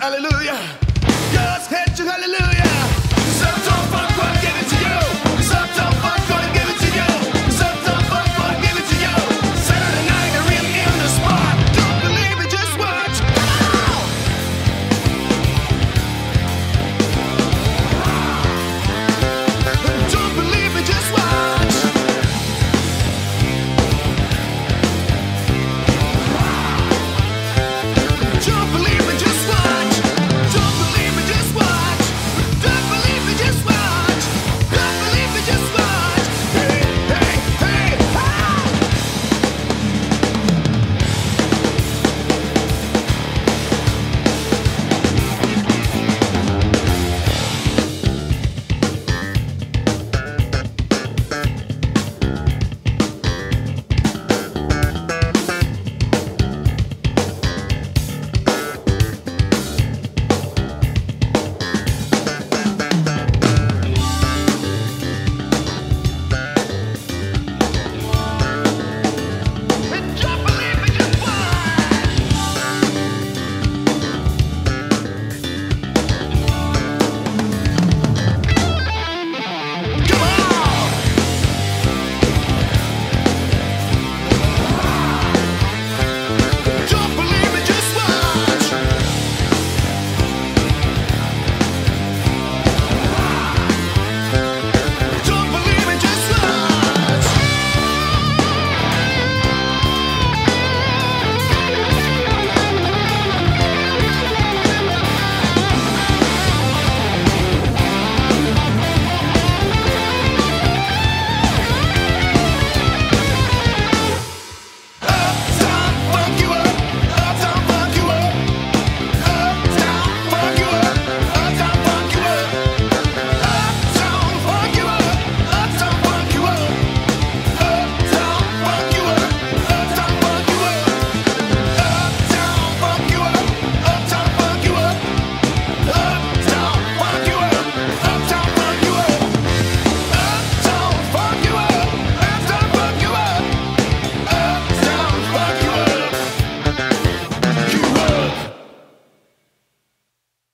hallelujah. Just hit you, hallelujah.